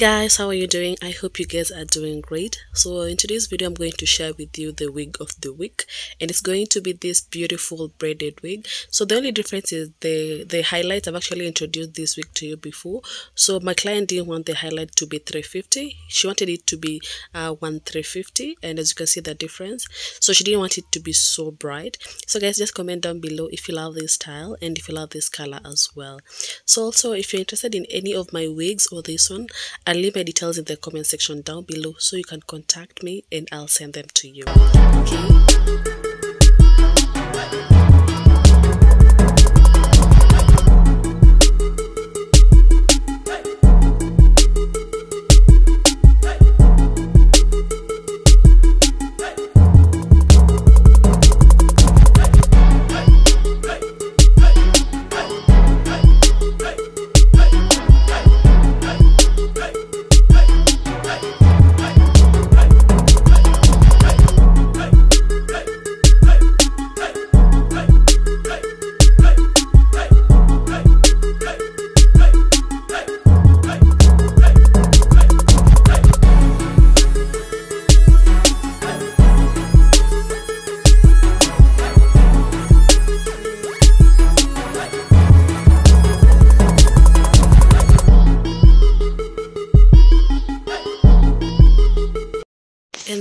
guys how are you doing? I hope you guys are doing great. So in today's video i'm going to share with you the wig of the week and it's going to be this beautiful braided wig. So the only difference is the the highlights i've actually introduced this wig to you before. So my client didn't want the highlight to be 350 she wanted it to be uh 1350 and as you can see the difference so she didn't want it to be so bright. So guys just comment down below if you love this style and if you love this color as well. So also if you're interested in any of my wigs or this one I'll leave my details in the comment section down below so you can contact me and I'll send them to you. Okay.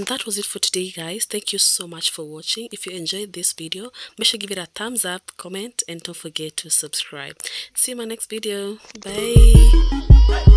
That was it for today guys. Thank you so much for watching. If you enjoyed this video make sure give it a thumbs up comment and don't forget to subscribe. See you in my next video. Bye